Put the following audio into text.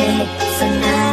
It's a night.